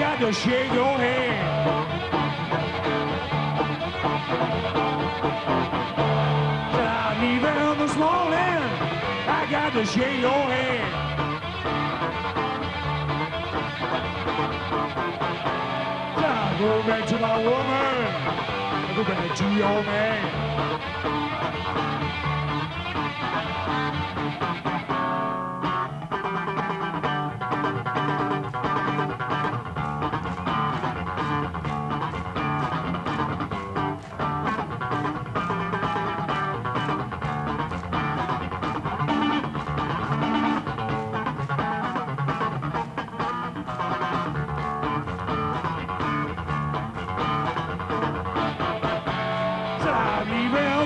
got to shake your hand. Till I leave out this morning, I got to shake your hand. I go back to my woman. I go back to your man.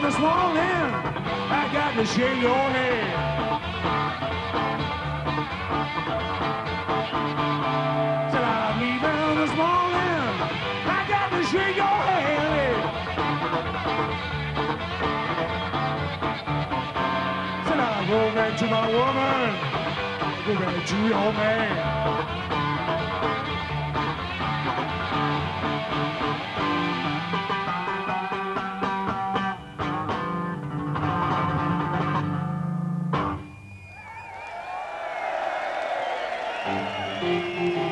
This I got to shake your hand. I got to shake your hand. Till I go back to my woman, go back to your man. Música